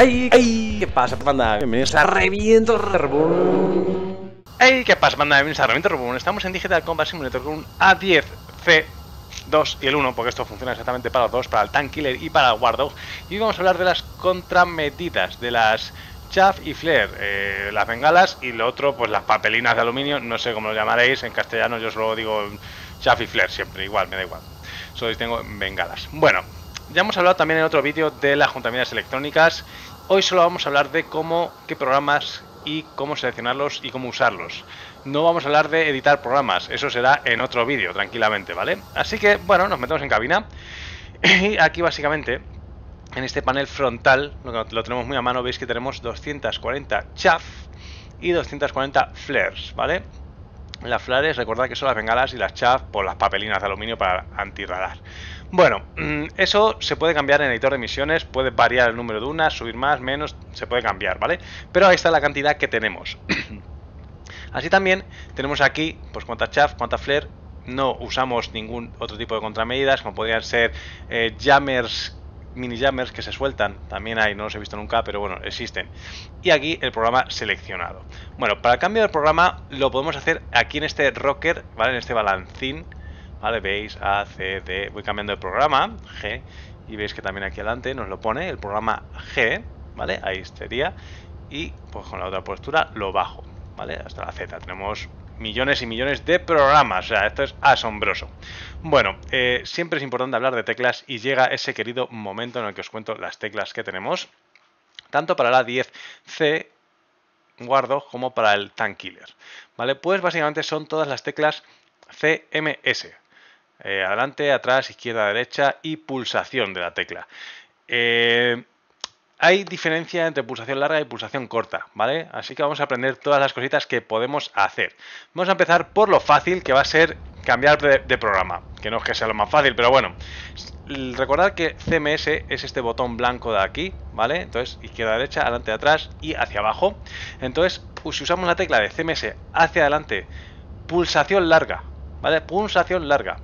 ¡Ay! ¡Ay! ¿Qué pasa, banda? Bienvenidos a Reviento Reborn. ¡Hey! ¿Qué pasa, banda? Bienvenidos a Reviento Reborn. Estamos en Digital Combat Simulator con un A10C 2 y el 1, porque esto funciona exactamente para los dos, para el Tank Killer y para el Wardog. Y hoy vamos a hablar de las contramedidas, de las chaff y flare, eh, las bengalas y lo otro, pues las papelinas de aluminio, no sé cómo lo llamaréis, en castellano yo solo digo chaff y flare siempre, igual, me da igual. Solo tengo bengalas. Bueno, ya hemos hablado también en otro vídeo de las juntamientas electrónicas. Hoy solo vamos a hablar de cómo, qué programas y cómo seleccionarlos y cómo usarlos. No vamos a hablar de editar programas, eso será en otro vídeo, tranquilamente, ¿vale? Así que, bueno, nos metemos en cabina. Y aquí básicamente, en este panel frontal, lo tenemos muy a mano, veis que tenemos 240 chaff y 240 flares, ¿vale? Las flares, recordad que son las bengalas y las chaff por las papelinas de aluminio para antirradar. Bueno, mm, eso se puede cambiar en editor de misiones, puede variar el número de unas, subir más, menos, se puede cambiar, ¿vale? Pero ahí está la cantidad que tenemos. Así también tenemos aquí, pues cuánta chaff, cuánta flare, no usamos ningún otro tipo de contramedidas, como podrían ser eh, jammers, mini jammers que se sueltan, también hay, no los he visto nunca, pero bueno, existen. Y aquí el programa seleccionado. Bueno, para el cambio del programa lo podemos hacer aquí en este rocker, ¿vale? En este balancín, ¿vale? Veis A, C, D, voy cambiando el programa, G, y veis que también aquí adelante nos lo pone el programa G, ¿vale? Ahí estaría, y pues con la otra postura lo bajo, ¿vale? Hasta la Z, tenemos millones y millones de programas, o sea, esto es asombroso. Bueno, eh, siempre es importante hablar de teclas y llega ese querido momento en el que os cuento las teclas que tenemos, tanto para la 10C guardo como para el Tank Killer, ¿vale? Pues básicamente son todas las teclas CMS, eh, adelante, atrás, izquierda, derecha y pulsación de la tecla. Eh, hay diferencia entre pulsación larga y pulsación corta, ¿vale? Así que vamos a aprender todas las cositas que podemos hacer. Vamos a empezar por lo fácil que va a ser cambiar de, programa, que no es que sea lo más fácil, pero bueno. Recordad que CMS es este botón blanco de aquí, ¿vale? Entonces, izquierda, derecha, adelante, atrás y hacia abajo. Entonces, pues, si usamos la tecla de CMS hacia adelante, pulsación larga, ¿vale? Pulsación larga.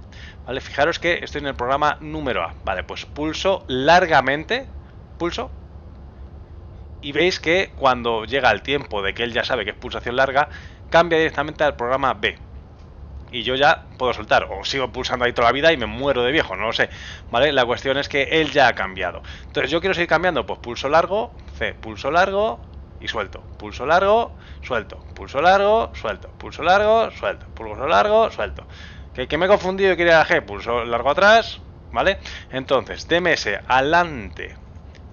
¿Vale? Fijaros que estoy en el programa número A. Vale, pues pulso largamente, pulso, y veis que cuando llega el tiempo de que él ya sabe que es pulsación larga, cambia directamente al programa B. Y yo ya puedo soltar, o sigo pulsando ahí toda la vida y me muero de viejo, no lo sé. ¿Vale? La cuestión es que él ya ha cambiado. Entonces yo quiero seguir cambiando, pues pulso largo, C, pulso largo y suelto. Pulso largo, suelto. Pulso largo, suelto. Pulso largo, suelto. Pulso largo, suelto. Que, me he confundido y quería G, pulso largo atrás, ¿vale? Entonces, DMS adelante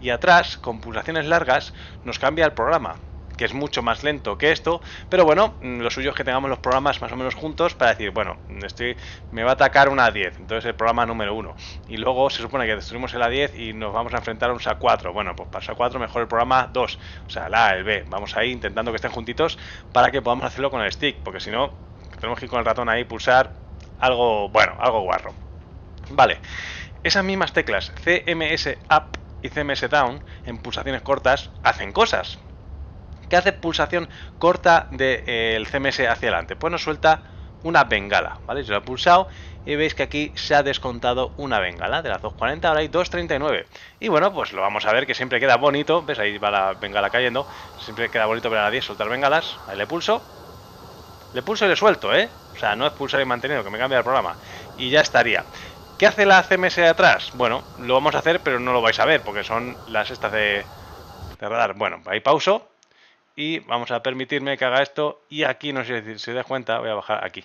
y atrás, con pulsaciones largas, nos cambia el programa que es mucho más lento que esto, pero bueno, mm, lo suyo es que tengamos los programas más o menos juntos para decir, bueno, estoy, me va a atacar una A10, entonces el programa número 1, y luego se supone que destruimos el A10 y nos vamos a enfrentar a un SA4, bueno, pues para SA4 mejor el programa 2, o sea, el A, el B, vamos ahí intentando que estén juntitos para que podamos hacerlo con el stick, porque si no, tenemos que ir con el ratón ahí, pulsar algo, bueno, algo guarro. Vale, esas mismas teclas CMS Up y CMS Down en pulsaciones cortas hacen cosas. ¿Qué hace pulsación corta del eh, CMS hacia adelante? Pues nos suelta una bengala, ¿vale? Yo lo he pulsado y veis que aquí se ha descontado una bengala de las 240, ahora hay 239. Y bueno, pues lo vamos a ver que siempre queda bonito, ves ahí va la bengala cayendo, siempre queda bonito ver a nadie soltar bengalas, ahí le pulso, le pulso y le suelto, ¿eh? O sea, no es pulsar y mantenido, que me cambia el programa. Y ya estaría. ¿Qué hace la CMS de atrás? Bueno, lo vamos a hacer, pero no lo vais a ver, porque son las estas de, de radar. Bueno, ahí pauso. Y vamos a permitirme que haga esto. Y aquí, no sé si se da cuenta, voy a bajar aquí.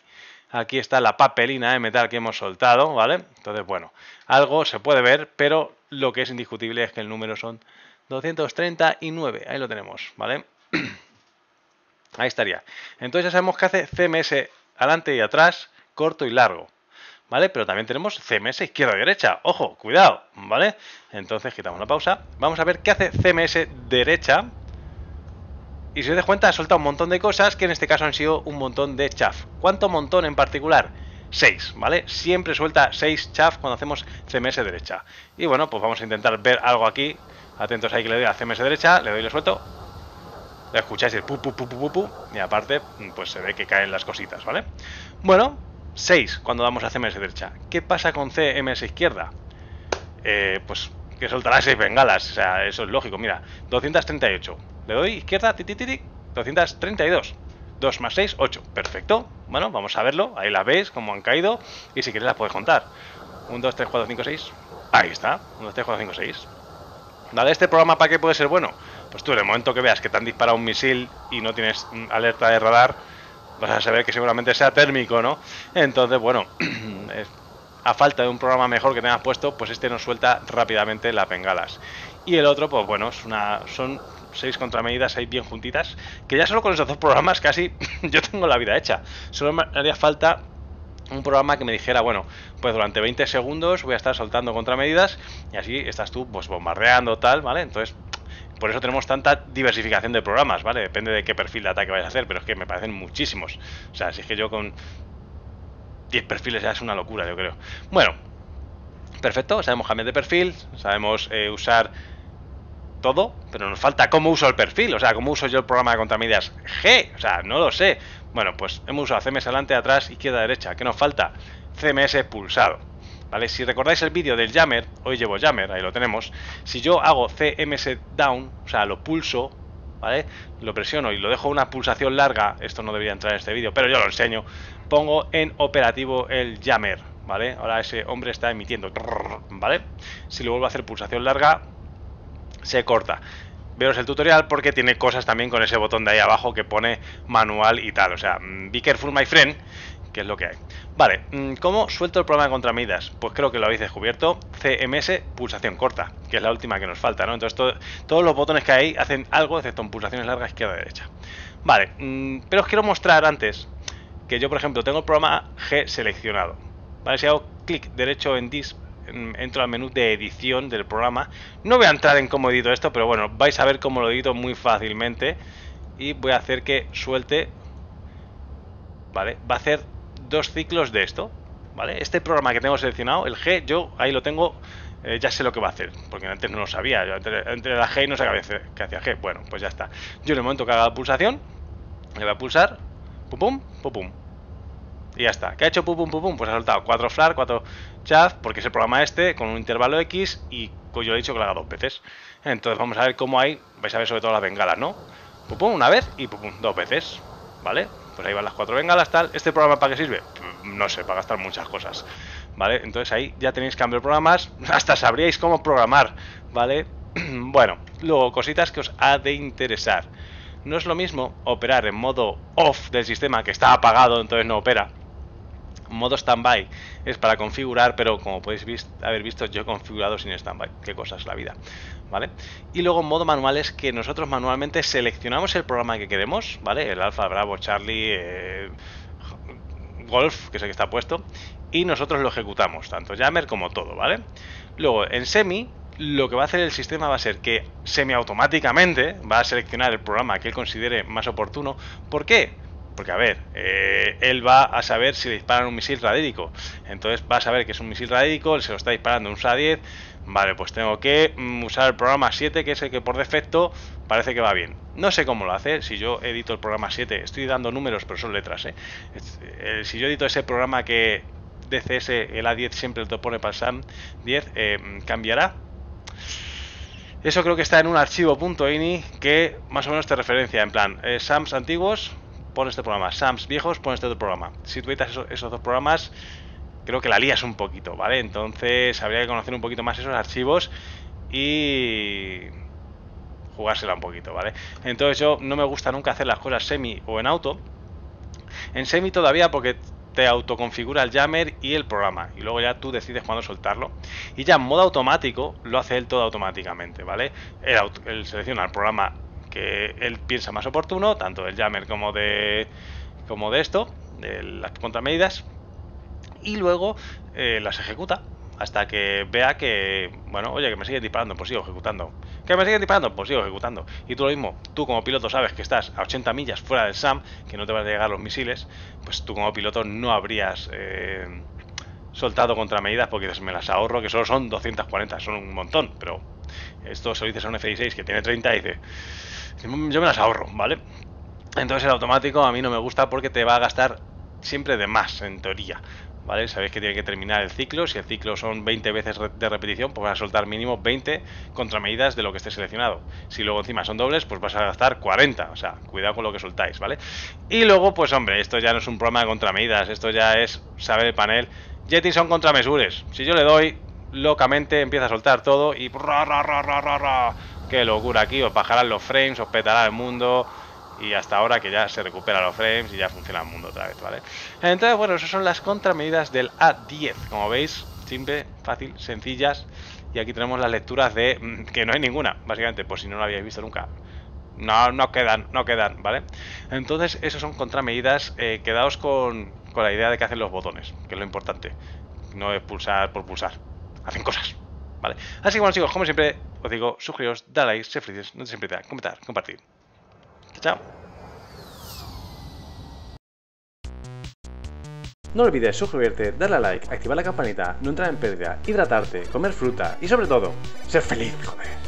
Aquí está la papelina de metal que hemos soltado, ¿vale? Entonces, bueno, algo se puede ver, pero lo que es indiscutible es que el número son 239. Ahí lo tenemos, ¿vale? Ahí estaría. Entonces ya sabemos que hace CMS adelante y atrás, corto y largo. ¿Vale? Pero también tenemos CMS izquierda y derecha. Ojo, cuidado, ¿vale? Entonces quitamos la pausa. Vamos a ver qué hace CMS derecha. Y si os das cuenta, ha soltado un montón de cosas que en este caso han sido un montón de chaff. ¿Cuánto montón en particular? 6, ¿vale? Siempre suelta 6 chaff cuando hacemos CMS derecha. Y bueno, pues vamos a intentar ver algo aquí. Atentos ahí que le doy a CMS derecha, le doy y le suelto escucháis el pu, pu, pu, pu, pu, y aparte, pues se ve que caen las cositas, ¿vale? Bueno, 6 cuando damos a CMS derecha. ¿Qué pasa con CMS izquierda? Eh, pues que soltará 6 bengalas. O sea, eso es lógico. Mira, 238. Le doy izquierda, ti, ti, ti, ti, 232. 2 más 6, 8. Perfecto. Bueno, vamos a verlo. Ahí la ves, cómo han caído. Y si quieres las puedes contar. 1, 2, 3, 4, 5, 6. Ahí está. 1, 2, 3, 4, 5, 6. ¿Vale? ¿Este programa para qué puede ser bueno? Pues tú en el momento que veas que te han disparado un misil y no tienes mm, alerta de radar, vas a saber que seguramente sea térmico, ¿no? Entonces, bueno, a falta de un programa mejor que tengas puesto, pues este nos suelta rápidamente las bengalas. Y el otro, pues bueno, son seis contramedidas ahí bien juntitas, que ya solo con esos dos programas casi yo tengo la vida hecha. Solo me haría falta un programa que me dijera, bueno, pues durante 20 segundos voy a estar soltando contramedidas y así estás tú pues bombardeando tal, ¿vale? Entonces, por eso tenemos tanta diversificación de programas, ¿vale? Depende de qué perfil de ataque vayas a hacer, pero es que me parecen muchísimos. O sea, si es que yo con 10 perfiles ya es una locura, yo creo. Bueno, perfecto, sabemos cambiar de perfil, sabemos eh, usar todo, pero nos falta cómo uso el perfil, o sea, cómo uso yo el programa de contramedias G, o sea, no lo sé. Bueno, pues hemos usado CMS adelante, atrás, izquierda, derecha. ¿Qué nos falta? CMS pulsado. ¿Vale? Si recordáis el vídeo del Jammer, hoy llevo Jammer, ahí lo tenemos. Si yo hago CMS down, o sea, lo pulso, ¿vale? Lo presiono y lo dejo una pulsación larga, esto no debería entrar en este vídeo, pero yo lo enseño. Pongo en operativo el Jammer, ¿vale? Ahora ese hombre está emitiendo, ¿vale? Si lo vuelvo a hacer pulsación larga, se corta. Veos el tutorial porque tiene cosas también con ese botón de ahí abajo que pone manual y tal. O sea, mm, be careful my friend, que es lo que hay. Vale, mm, ¿cómo suelto el programa de contramedidas? Pues creo que lo habéis descubierto. CMS, pulsación corta, que es la última que nos falta, ¿no? Entonces todos los botones que hay hacen algo, excepto en pulsaciones largas izquierda derecha. Vale, mm, pero os quiero mostrar antes que yo, por ejemplo, tengo el programa G seleccionado. Vale, si hago clic derecho en Dis entro al menú de edición del programa. No voy a entrar en cómo edito esto, pero bueno, vais a ver cómo lo edito muy fácilmente. Y voy a hacer que suelte... Vale, va a hacer dos ciclos de esto. ¿Vale? Este programa que tengo seleccionado, el G, yo ahí lo tengo, eh, ya sé lo que va a hacer, porque antes no lo sabía. entre, la G y no sabía qué hacía G. Bueno, pues ya está. Yo en el momento que haga la pulsación, le voy a pulsar, pum pum, pum pum. Y ya está. ¿Qué ha hecho pum pum pum pum? Pues ha soltado 4 flar, 4 chaff, porque es el programa este con un intervalo X y yo le he dicho que lo haga dos veces. Entonces vamos a ver cómo hay, vais a ver sobre todo las bengalas, ¿no? Pum pum una vez y pum pum dos veces, ¿vale? Pues ahí van las cuatro bengalas, tal. ¿Este programa para qué sirve? No sé, para gastar muchas cosas, ¿vale? Entonces ahí ya tenéis cambio de programas, hasta sabríais cómo programar, ¿vale? bueno, luego cositas que os ha de interesar. No es lo mismo operar en modo off del sistema que está apagado, entonces no opera, modo standby es para configurar, pero como podéis haber visto, yo he configurado sin standby. Qué cosa es la vida, ¿vale? Y luego modo manual es que nosotros manualmente seleccionamos el programa que queremos, ¿vale? El Alfa, Bravo, Charlie, eh, Golf, que es el que está puesto, y nosotros lo ejecutamos, tanto Jammer como todo, ¿vale? Luego, en Semi, lo que va a hacer el sistema va a ser que semi-automáticamente va a seleccionar el programa que él considere más oportuno. ¿Por qué? Porque, a ver, eh, él va a saber si le disparan un misil radídico. Entonces va a saber que es un misil radídico, él se lo está disparando un SA-10. Vale, pues tengo que mm, usar el programa 7, que es el que por defecto parece que va bien. No sé cómo lo hace, si yo edito el programa 7, estoy dando números, pero son letras. ¿eh? Eh, si yo edito ese programa que DCS, el A10 siempre lo pone para el SAM 10, ¿cambiará? Eso creo que está en un archivo .ini que más o menos te referencia, en plan, SAMs antiguos, pon este programa. SAMS viejos, pon este otro programa. Si tú editas esos, dos programas, creo que la lías un poquito, ¿vale? Entonces habría que conocer un poquito más esos archivos y jugársela un poquito, ¿vale? Entonces yo no me gusta nunca hacer las cosas semi o en auto. En semi todavía porque te autoconfigura el jammer y el programa y luego ya tú decides cuándo soltarlo y ya en modo automático lo hace él todo automáticamente, ¿vale? Él, selecciona el programa que él piensa más oportuno, tanto del jammer como de, como de esto, de las contramedidas, y luego eh, las ejecuta hasta que vea que, bueno, oye, que me siguen disparando, pues sigo ejecutando. ¿Que me siguen disparando? Pues sigo ejecutando. Y tú lo mismo, tú como piloto sabes que estás a 80 millas fuera del SAM, que no te van a llegar los misiles, pues tú como piloto no habrías eh, soltado contramedidas porque me las ahorro, que solo son 240, son un montón, pero esto se lo dices a un F-16 que tiene 30 y dice, yo me las ahorro, ¿vale? Entonces el automático a mí no me gusta porque te va a gastar siempre de más, en teoría, ¿vale? Sabéis que tiene que terminar el ciclo. Si el ciclo son 20 veces de repetición, pues vas a soltar mínimo 20 contramedidas de lo que esté seleccionado. Si luego encima son dobles, pues vas a gastar 40. O sea, cuidado con lo que soltáis, ¿vale? Y luego, pues hombre, esto ya no es un problema de contramedidas, esto ya es saber el panel. Jetty son contramesures. Si yo le doy, locamente empieza a soltar todo y... Qué locura aquí, os bajarán los frames, os petará el mundo y hasta ahora que ya se recupera los frames y ya funciona el mundo otra vez, ¿vale? Entonces, bueno, esas son las contramedidas del A10, como veis, simple, fácil, sencillas, y aquí tenemos las lecturas de mm, que no hay ninguna, básicamente, por si no lo habíais visto nunca. No, no quedan, no quedan, ¿vale? Entonces, esas son contramedidas, eh, quedaos con, con la idea de que hacen los botones, que es lo importante, no es pulsar por pulsar, hacen cosas, Así que bueno chicos, como siempre, os digo, suscribiros, dale like, sé felices, no te siempre comentar, compartir. Chao. No olvides suscribirte, darle a like, activar la campanita, no entrar en pérdida, hidratarte, comer fruta y sobre todo, ser feliz, joder.